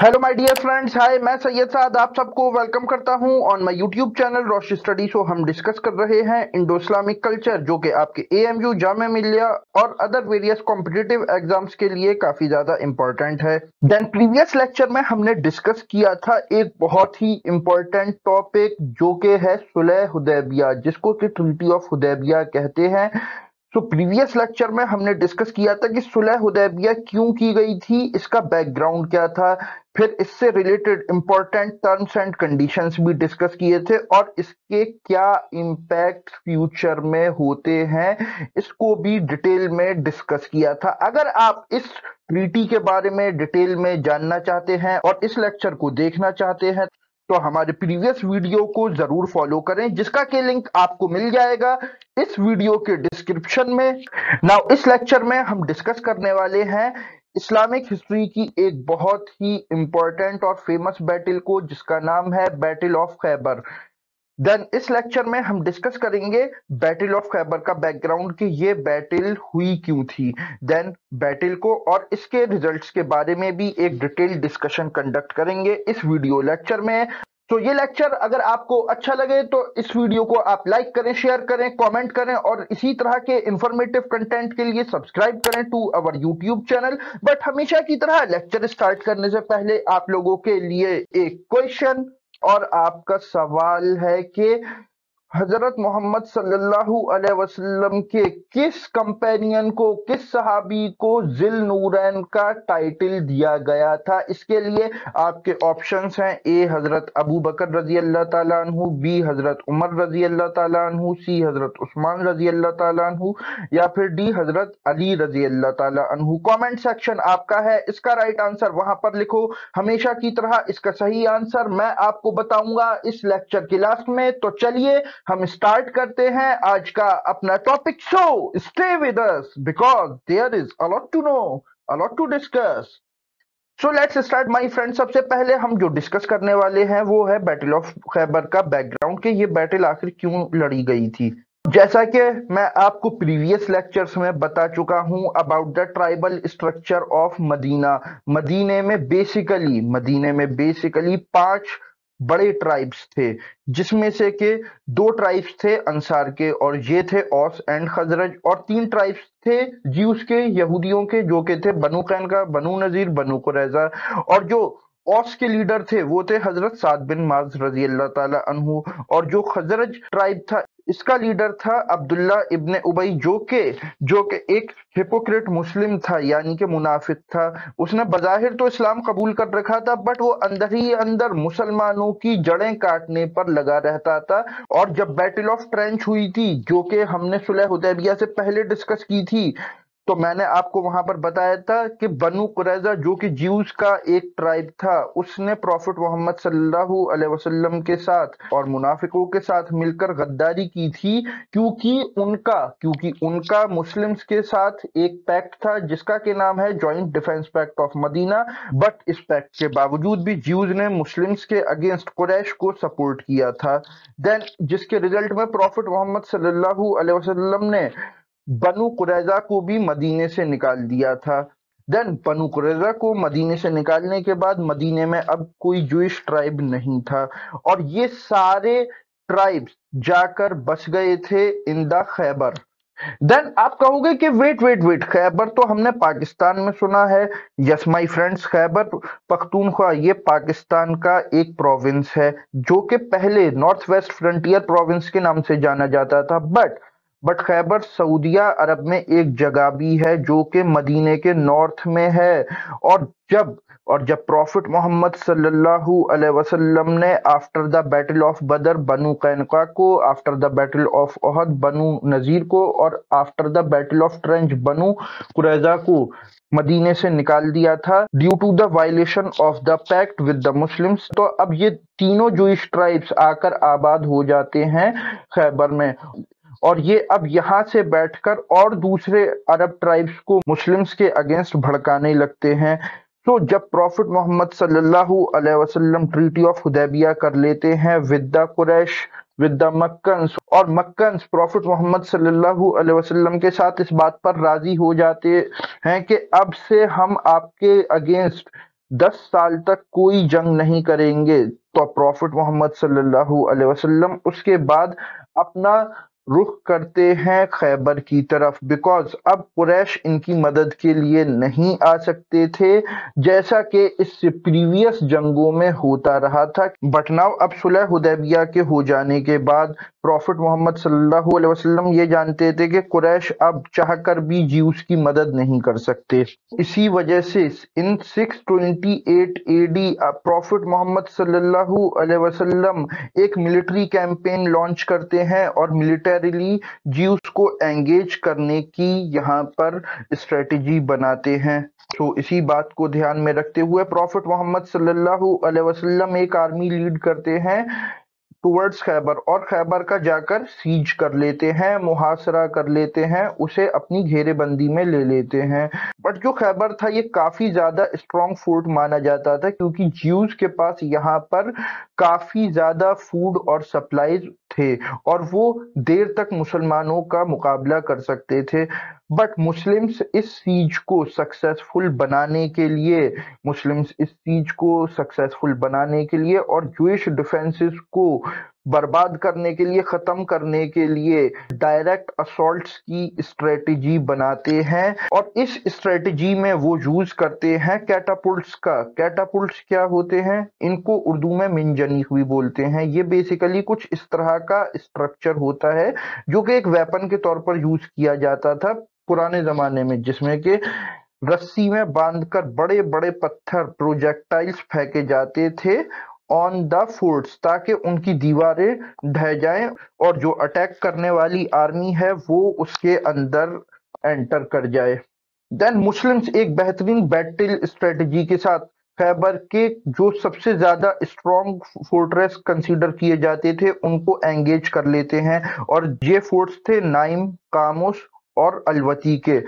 Hello my dear friends hi मैं सैयद साद आप सबको वेलकम करता हूँ on my YouTube channel Roshi study show हम डिस्कस कर रहे हैं इंडो इस्लामिक कल्चर जो कि आपके एएमयू जामे मिलिया और अदर वेरियस कॉम्पिटेटिव एग्ज़ाम्स के लिए काफ़ी ज़्यादा इंपॉर्टेंट है। देन प्रीवियस लेक्चर में हमने डिस्कस किया था एक बहुत ही इंपॉर्टेंट टॉपिक जो कि है सुलह हुदैबिया जिसको कि ट्रिटी ऑफ़ हुदैबिया कहते हैं। सो प्रीवियस लेक्चर में हमने डिस्कस किया था कि सुलह हुदैबिया क्यों की गई थी, इसका बैकग्राउंड क्या था, फिर इससे related important terms and conditions भी डिस्कस किए थे और इसके क्या इम्पैक्ट फ्यूचर में होते हैं, इसको भी डिटेल में डिस्कस किया था। अगर आप इस ट्रीटी के बारे में डिटेल में जानना चाहते हैं और इस लेक्चर को देखना चाहते हैं तो हमारे प्रीवियस वीडियो को ज़रूर फॉलो करें, जिसका के लिंक आपको मिल जाएगा इस वीडियो के डिस्क्रिप्शन में। नाउ, इस लेक्चर में हम डिस्कस करने वाले हैं इस्लामिक हिस्ट्री की एक बहुत ही इंपॉर्टेंट और फ़ेमस बैटल को, जिसका नाम है बैटल ऑफ़ खैबर। देन इस लेक्चर में हम डिस्कस करेंगे बैटल ऑफ़ खैबर का बैकग्राउंड कि ये बैटल हुई क्यों थी। देन बैटल को और इसके रिजल्ट्स के बारे में भी एक डिटेल डिस्कशन कंडक्ट करेंगे इस वीडियो लेक्चर में। तो ये लेक्चर अगर आपको अच्छा लगे तो इस वीडियो को आप लाइक करें शेयर करें कमेंट करें और इसी तरह के इंफॉर्मेटिव कंटेंट के लिए सब्सक्राइब करें to our YouTube channel but हमेशा की तरह लेक्चर स्टार्ट करने से पहले आप लोगों के लिए एक क्वेश्चन और आपका सवाल है कि हज़रत मोहम्मद सल्लल्लाहु अलैहि वसल्लम के किस कंपेनियन को, किस सहाबी को जिल नूरैन का टाइटल दिया गया था? इसके लिए आपके ऑप्शंस हैं ए हज़रत अबू बकर रज़ी अल्लाह तु बी हज़रत उमर रज़ी अल्लाह तु सी हज़रत उस्मान रज़ी अल्लाह तु या फिर डी हज़रत अली रज़ी अल्लाह तु कमेंट सेक्शन आपका है, इसका राइट आंसर वहाँ पर लिखो। हमेशा की तरह इसका सही आंसर मैं आपको बताऊँगा इस लेक्चर के लास्ट में। तो चलिए हम स्टार्ट करते हैं आज का अपना topic show stay with us because there is a lot to know a lot to discuss so let's start my friend सबसे पहले हम जो डिस्कस करने वाले हैं वो है बैटल ऑफ़ खैबर का बैकग्राउंड कि ये बैटल आखिर क्यों लड़ी गई थी? जैसा कि मैं आपको प्रीवियस लेक्चर्स में बता चुका हूँ about the tribal structure of Medina मदीने में बेसिकली मदीने में बेसिकली पाँच बड़े ट्राइब्स थे, जिसमें से के दो ट्राइब्स थे अंसार के और ये थे औस एंड खजरज और तीन ट्राइब्स थे जीवस के, यहूदियों के, जो के थे बनु कैन का, बनु नजीर, बनु कुरैजा और जो औस के लीडर थे वो थे हज़रत साद बिन माज रज़ी अल्लाह तला और जो खजरज ट्राइब था इसका लीडर था अब्दुल्ला इब्ने उबई, जो के जो के एक हिपोक्रेट मुस्लिम था, यानी कि मुनाफिक था। उसने बजाहिर तो इस्लाम कबूल कर रखा था बट वो अंदर ही अंदर मुसलमानों की जड़ें काटने पर लगा रहता था। और जब बैटल ऑफ़ ट्रेंच हुई थी, जो कि हमने सुलह हुदैबिया से पहले डिस्कस की थी तो मैंने आपको वहाँ पर बताया था कि बनु कुरैजा, जो कि ज्यूज का एक ट्राइब था, उसने प्रॉफिट मोहम्मद सल्लल्लाहु अलैहि वसल्लम के साथ और मुनाफिकों के साथ मिलकर गद्दारी की थी, क्योंकि उनका क्योंकि उनका मुस्लिम्स के साथ एक पैक्ट था, जिसका के नाम है joint defence pact of Medina but इस पैक्ट के बावजूद भी ज्यूज ने मुस्लिम्स के अगेंस्ट कुरैश को सपोर्ट किया था। देन जिसके रिज़ल्ट में प्रॉफिट मोहम्मद सल्लल्लाहु अलैहि वसल्लम ने बनु कुरैजा को भी मदीने से निकाल दिया था। देन बनु कुरैजा को मदीने से निकालने के बाद मदीने में अब कोई जूश ट्राइब नहीं था। और ये सारे ट्राइब्स जाकर बस गए थे इन द खैबर। देन आप कहोगे कि वेट वेट वेट खैबर तो हमने पाकिस्तान में सुना है। Yes my friends Khyber Pakhtunkhwa, ये पाकिस्तान का एक प्रोविंस है, जो कि पहले नॉर्थ वेस्ट फ्रंटियर प्रोविंस के नाम से जाना जाता था। बट बट खैबर, सऊदिया अरब में एक जगह भी है जो कि मदीने के नॉर्थ में है। और जब और जब प्रॉफिट मोहम्मद सल्लल्लाहु अलैहि वसल्लम ने after the battle of Badr Banu Qaynuqa को after the battle of Uhud Banu Nadir को, और after the battle of trench Banu Qurayza को मदीने से निकाल दिया था due to the violation of the pact with the Muslims तो अब ये तीनों जूइश ट्राइब्स आकर आबाद हो जाते हैं खैबर में। और ये अब यहाँ से बैठकर और दूसरे अरब ट्राइब्स को मुस्लिम्स के अगेंस्ट भड़काने लगते हैं। तो जब प्रॉफिट मोहम्मद सल्लल्लाहु अलैहि वसल्लम ट्रीटी ऑफ़ हुदैबिया कर लेते हैं with the Quraysh with the Meccans, और मक्कन्स प्रॉफिट मोहम्मद सल्लल्लाहु अलैहि वसल्लम के साथ इस बात पर राज़ी हो जाते हैं कि अब से हम आपके अगेंस्ट दस साल तक कोई जंग नहीं करेंगे। तो प्रॉफिट मोहम्मद सल्लल्लाहु अलैहि वसल्लम उसके बाद अपना रुख करते हैं खैबर की तरफ़ बिकॉज़ अब कुरैश इनकी मदद के लिए नहीं आ सकते थे, जैसा कि इस प्रीवियस जंगों में होता रहा था। बट नाउ अब सुलह हुदैबिया के हो जाने के बाद प्रॉफिट मोहम्मद सल्लल्लाहु अलैहि वसल्लम ये जानते थे कि कुरैश अब चाहकर भी जीवस की मदद नहीं कर सकते। इसी वजह से इन 628 एडी प्रॉफिट मोहम्मद सल्लल्लाहु अलैहि वसल्लम एक मिलिट्री कैंपेन लॉन्च करते हैं और मिलिटरीली जीवस को एंगेज करने की यहाँ पर स्ट्रेटजी बनाते हैं। तो इसी बात को ध्यान में रखते हुए प्रॉफिट मोहम्मद सल्लल्लाहु अलैहि वसल्लम एक आर्मी लीड करते हैं। टूवर्ड्स खैबर और खैबर का जाकर सीज कर लेते हैं, मुहासरा कर लेते हैं, उसे अपनी घेरेबंदी में ले लेते हैं। बट जो खैबर था, ये काफ़ी ज़्यादा स्ट्रॉन्ग फोर्ट माना जाता था, क्योंकि ज्यूज के पास यहाँ पर काफ़ी ज़्यादा फ़ूड और सप्लाईज थे, और वो देर तक मुसलमानों का मुकाबला कर सकते थे। बट मुस्लिम्स इस सीज को सक्सेसफुल बनाने के लिए मुस्लिम्स इस सीज को सक्सेसफुल बनाने के लिए और जूश डिफेंसेस को बर्बाद करने के लिए, ख़त्म करने के लिए डायरेक्ट असॉल्ट्स की स्ट्रेटजी बनाते हैं और इस स्ट्रेटजी में वो यूज़ करते हैं कैटापुल्ट्स का। कैटापुल्ट्स क्या होते हैं? इनको उर्दू में मिंजनी हुई बोलते हैं। ये बेसिकली कुछ इस तरह का स्ट्रक्चर होता है जो कि एक वेपन के तौर पर यूज़ किया जाता था पुराने जमाने में, जिसमें कि रस्सी में बांधकर बड़े बड़े पत्थर प्रोजेक्टाइल्स फेंके जाते थे ऑन द फोर्ट्स ताकि उनकी दीवारें ढह जाएँ और जो अटैक करने वाली आर्मी है वो उसके अंदर एंटर कर जाए। देन मुस्लिम्स एक बेहतरीन बैटल स्ट्रेटजी के साथ खैबर के जो सबसे ज़्यादा स्ट्रॉन्ग फोर्ट्रेस कंसीडर किए जाते थे, उनको एंगेज कर लेते हैं और ये फोर्ट्स थे नाइम, कामोस और अलवती के।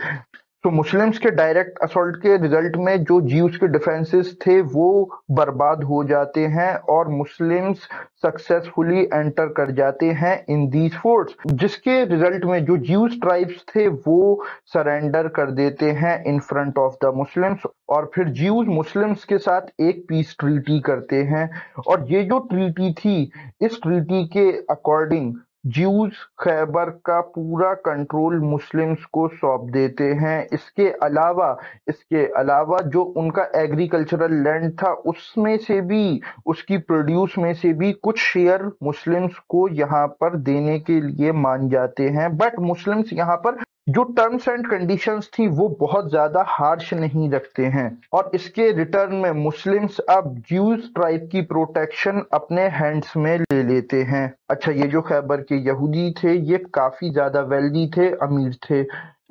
तो मुस्लिम्स के डायरेक्ट असोल्ट के रिज़ल्ट में जो जीव्स के डिफेंसेस थे, वो बर्बाद हो जाते हैं और मुस्लिम्स सक्सेसफुली एंटर कर जाते हैं इन दीज फोर्ट्स जिसके रिज़ल्ट में जो जीव्स ट्राइब्स थे, वो सरेंडर कर देते हैं in front of the Muslims और फिर जीव्स मुस्लिम्स के साथ एक पीस ट्रीटी करते हैं। और ये जो ट्रीटी थी, इस ट्रीटी के अकॉर्डिंग ज्यूज खैबर का पूरा कंट्रोल मुस्लिम्स को सौंप देते हैं। इसके अलावा इसके अलावा जो उनका एग्रीकल्चरल लैंड था, उसमें से भी, उसकी प्रोड्यूस में से भी कुछ शेयर मुस्लिम्स को यहाँ पर देने के लिए मान जाते हैं। बट मुस्लिम्स यहाँ पर जो टर्म्स एंड कंडीशंस थी, वो बहुत ज़्यादा हार्श नहीं रखते हैं। और इसके रिटर्न में मुस्लिम्स अब ज्यूज ट्राइब की प्रोटेक्शन अपने हैंड्स में ले लेते हैं। अच्छा ये जो खैबर के यहूदी थे, ये काफ़ी ज़्यादा वेल्दी थे, अमीर थे।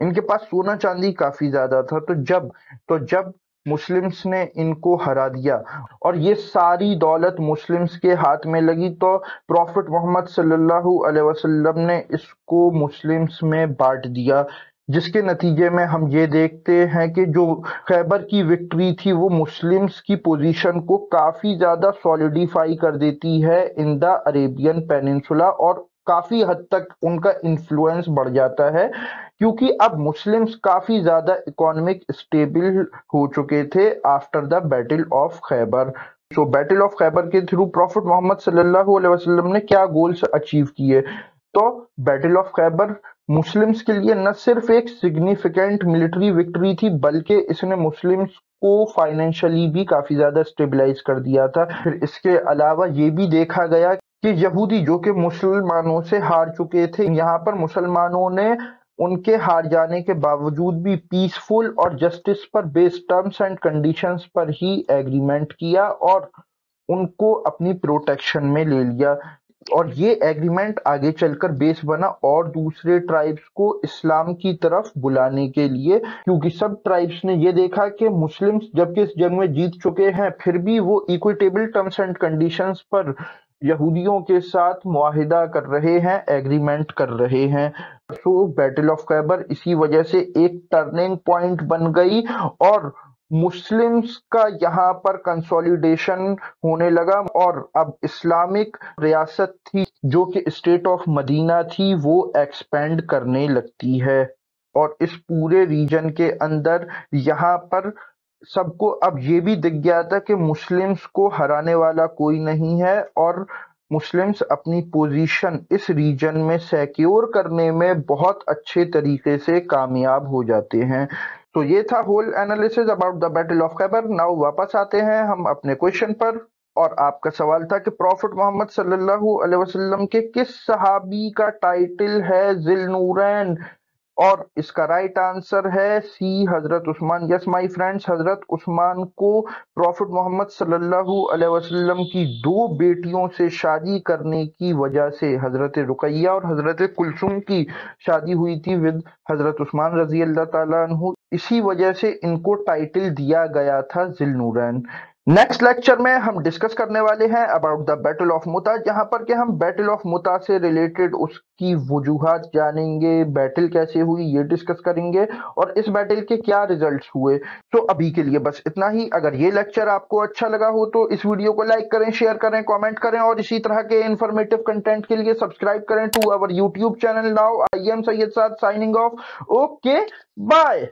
इनके पास सोना चांदी काफ़ी ज़्यादा था। तो जब तो जब मुस्लिम्स ने इनको हरा दिया। और ये सारी दौलत मुस्लिम्स के हाथ में लगी तो प्रॉफिट मोहम्मद सल्लल्लाहु अलैहि वसल्लम ने इसको मुस्लिम्स में बांट दिया, जिसके नतीजे में हम ये देखते हैं कि जो खैबर की विक्ट्री थी, वो मुस्लिम्स की पोजीशन को काफ़ी ज़्यादा सॉलिडिफाई कर देती है इन द अरेबियन पेनिनसुला और काफ़ी हद तक उनका इन्फ्लुएंस बढ़ जाता है, क्योंकि अब मुस्लिम्स काफ़ी ज़्यादा इकोनॉमिक स्टेबल हो चुके थे after the battle of Khyber so battle of Khyber के थ्रू प्रॉफिट मोहम्मद सल्लल्लाहु अलैहि वसल्लम ने क्या गोल्स अचीव किए? तो बैटल ऑफ़ खैबर मुस्लिम्स के लिए न सिर्फ़ एक सिग्निफिकेंट मिलिट्री विक्ट्री थी, बल्कि इसने मुस्लिम्स को फाइनेंशियली भी काफ़ी ज़्यादा स्टेबलाइज कर दिया था। फिर इसके अलावा ये भी देखा गया कि यहूदी जो कि मुसलमानों से हार चुके थे, यहाँ पर मुसलमानों ने उनके हार जाने के बावजूद भी पीसफुल और जस्टिस पर बेस्ड टर्म्स एंड कंडीशंस पर ही एग्रीमेंट किया और उनको अपनी प्रोटेक्शन में ले लिया। और ये एग्रीमेंट आगे चलकर बेस बना और दूसरे ट्राइब्स को इस्लाम की तरफ़ बुलाने के लिए, क्योंकि सब ट्राइब्स ने ये देखा कि मुस्लिम्स जबकि इस जंग में जीत चुके हैं, फिर भी वो इक्विटेबल टर्म्स एंड कंडीशंस पर यहूदियों के साथ मुआहिदा कर रहे हैं, एग्रीमेंट कर रहे हैं। सो बैटल ऑफ़ कैबर इसी वजह से एक टर्निंग पॉइंट बन गई और मुस्लिम्स का यहाँ पर कंसोलिडेशन होने लगा और अब इस्लामिक रियासत थी, जो कि स्टेट ऑफ़ मदीना थी, वो एक्सपेंड करने लगती है। और इस पूरे रीजन के अंदर यहाँ पर सबको, अब ये भी दिख गया था कि मुस्लिम्स को हराने वाला कोई नहीं है और मुस्लिम्स अपनी पोजीशन इस रीजन में सिक्योर करने में बहुत अच्छे तरीके से कामयाब हो जाते हैं। तो ये था whole analysis about the battle of Khyber now वापस आते हैं हम अपने क्वेश्चन पर। और आपका सवाल था कि प्रॉफिट मोहम्मद सल्लल्लाहु अलैहि वसल्लम के किस सहाबी का टाइटल है जिल नूरैन? और इसका राइट आंसर है सी हज़रत उस्मान। यस माय फ्रेंड्स हज़रत उस्मान को प्रॉफिट मोहम्मद सल्लल्लाहु अलैहि वसल्लम की दो बेटियों से शादी करने की वजह से हज़रत रुकैया और हज़रत कुलसुम की शादी हुई थी विद हज़रत उस्मान रज़ी अल्लाह तला इसी वजह से इनको टाइटल दिया गया था जिल नूरैन नेक्स्ट लेक्चर में हम डिस्कस करने वाले हैं about the battle of Mutah जहाँ पर के हम बैटल ऑफ़ मुता से रिलेटेड उसकी वजूहत जानेंगे बैटल कैसे हुई, ये डिस्कस करेंगे, और इस बैटल के क्या रिजल्ट्स हुए। तो अभी के लिए बस इतना ही। अगर ये लेक्चर आपको अच्छा लगा हो तो इस वीडियो को लाइक करें शेयर करें कॉमेंट करें, और इसी तरह के इन्फॉर्मेटिव कंटेंट के लिए सब्सक्राइब करें to our YouTube channel now I am Syed Saad signing off okay bye